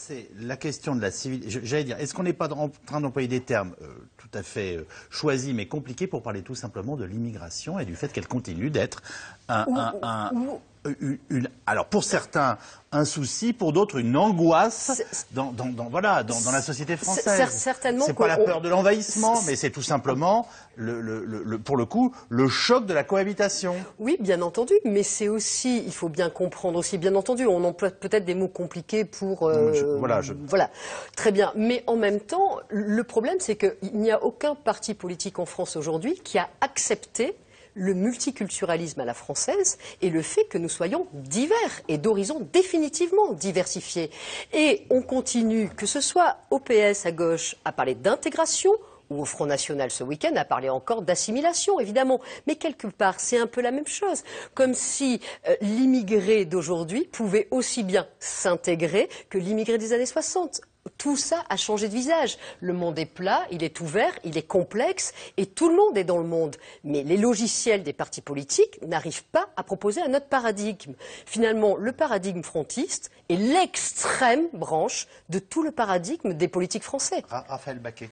c'est la question de la civilisation. J'allais dire, est-ce qu'on n'est pas en train d'employer des termes euh, tout à fait euh, choisis mais compliqués pour parler tout simplement de l'immigration et du fait qu'elle continue d'être un, un- un- une- une- alors pour certains un souci, pour d'autres une angoisse dans, dans- dans- voilà, dans, la société française. cer- certainement C'est pas la peur de l'envahissement, mais c'est tout simplement, le, le- le- le- pour le coup, le choc de la cohabitation. Oui, bien entendu, mais c'est aussi, il faut bien comprendre aussi, bien entendu, on emploie peut-être des mots compliqués pour... euh, Je- voilà, je- voilà, très bien. Mais en même temps, le problème, c'est qu'il n'y a aucun parti politique en France aujourd'hui qui a accepté le multiculturalisme à la française et le fait que nous soyons divers et d'horizons définitivement diversifiés. Et on continue, que ce soit au PS à gauche, à parler d'intégration ou au Front National ce week-end à parler encore d'assimilation, évidemment. Mais quelque part, c'est un peu la même chose. Comme si euh, l'immigré d'aujourd'hui pouvait aussi bien s'intégrer que l'immigré des années 60. Tout ça a changé de visage. Le monde est plat, il est ouvert, il est complexe et tout le monde est dans le monde. Mais les logiciels des partis politiques n'arrivent pas à proposer un autre paradigme. Finalement, le paradigme frontiste est l'extrême branche de tout le paradigme des politiques français. Ra- Raphaël Baquet.